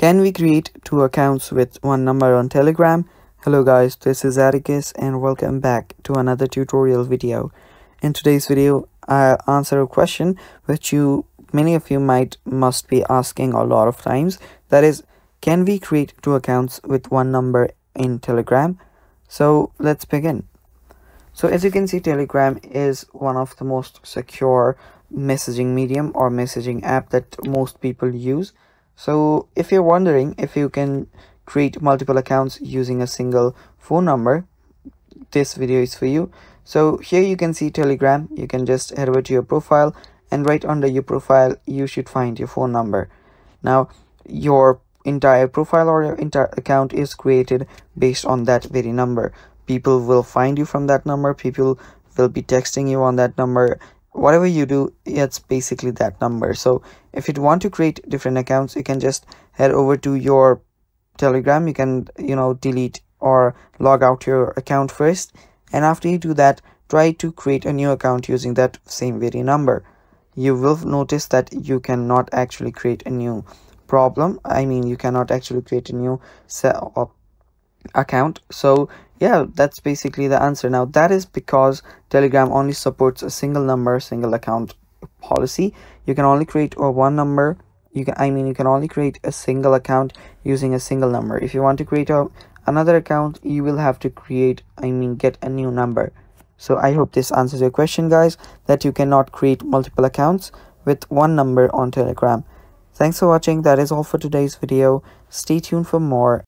Can we create two accounts with one number on Telegram? Hello guys, this is Atticus and welcome back to another tutorial video. In today's video, I'll answer a question which you many of you might must be asking a lot of times. That is, can we create two accounts with one number in Telegram? So let's begin. So as you can see, Telegram is one of the most secure messaging medium or messaging app that most people use so if you're wondering if you can create multiple accounts using a single phone number, this video is for you. So here you can see Telegram. You can just head over to your profile and right under your profile, you should find your phone number. Now your entire profile or your entire account is created based on that very number. People will find you from that number. People will be texting you on that number whatever you do it's basically that number. So if you want to create different accounts you can just head over to your telegram. You can you know delete or log out your account first. And after you do that try to create a new account using that same very number. You will notice that you cannot actually create a new problem. I mean you cannot actually create a new cell account. So yeah that's basically the answer. Now that is because telegram only supports a single number single account policy. You can only create or one number. You can i mean you can only create a single account using a single number. If you want to create a another account you will have to create i mean get a new number. So i hope this answers your question guys that you cannot create multiple accounts with one number on telegram. Thanks for watching. That is all for today's video. Stay tuned for more